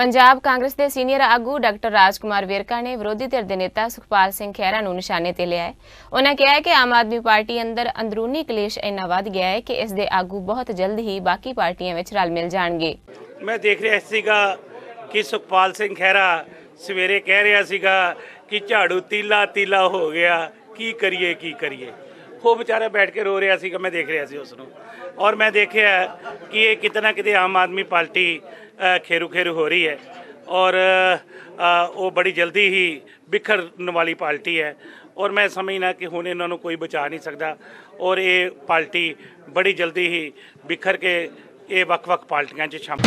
ਪੰਜਾਬ ਕਾਂਗਰਸ ਦੇ ਸੀਨੀਅਰ ਆਗੂ ਡਾਕਟਰ ਰਾਜਕੁਮਾਰ ਵੇਰਕਾ ਨੇ ਵਿਰੋਧੀ ਧਿਰ ਦੇ ਨੇਤਾ ਸੁਖਪਾਲ ਸਿੰਘ ਖਹਿਰਾ ਨੂੰ ਨਿਸ਼ਾਨੇ ਤੇ ਲਿਆ ਹੈ। ਉਹਨਾਂ ਕਿਹਾ ਹੈ ਕਿ ਆਮ ਆਦਮੀ ਪਾਰਟੀ ਅੰਦਰ ਅੰਦਰੂਨੀ ਕਲੇਸ਼ ਇੰਨਾ ਵੱਧ ਗਿਆ ਹੈ ਕਿ ਇਸ ਦੇ ਆਗੂ ਬਹੁਤ ਜਲਦ ਹੀ ਬਾਕੀ ਪਾਰਟੀਆਂ ਵਿੱਚ ਰਲ ਮਿਲ ਜਾਣਗੇ। ਮੈਂ ਦੇਖ ਰਿਹਾ ਸੀਗਾ ਕਿ ਸੁਖਪਾਲ ਸਿੰਘ ਖਹਿਰਾ ਸਵੇਰੇ ਕਹਿ ਰਿਹਾ ਸੀਗਾ ਕਿ ਝਾੜੂ ਤੀਲਾ ਤੀਲਾ ਹੋ ਗਿਆ। ਕੀ ਕਰੀਏ ਕੀ ਕਰੀਏ? ਉਹ ਵਿਚਾਰਾ ਬੈਠ ਕੇ ਰੋ ਰਿਹਾ ਸੀਗਾ, ਮੈਂ ਦੇਖ ਰਿਹਾ ਸੀ ਉਸ ਨੂੰ ਔਰ ਮੈਂ ਦੇਖਿਆ ਕਿ ਇਹ ਕਿਤਨਾ ਕਿਤੇ ਆਮ ਆਦਮੀ ਪਾਰਟੀ ਖੇਰੂ ਖੇਰੂ ਹੋ ਰਹੀ ਹੈ। ਔਰ ਉਹ ਬੜੀ ਜਲਦੀ ਹੀ ਬਿਖਰਨ ਵਾਲੀ ਪਾਰਟੀ ਹੈ। ਔਰ ਮੈਂ ਸਮਝਣਾ ਕਿ ਹੁਣ ਇਹਨਾਂ ਨੂੰ ਕੋਈ ਬਚਾ ਨਹੀਂ ਸਕਦਾ। ਔਰ ਇਹ ਪਾਰਟੀ ਬੜੀ ਜਲਦੀ ਹੀ ਵਿਖਰ ਕੇ ਇਹ ਵੱਖ-ਵੱਖ ਪਾਰਟੀਆਂ 'ਚ ਸ਼ਾਮਲ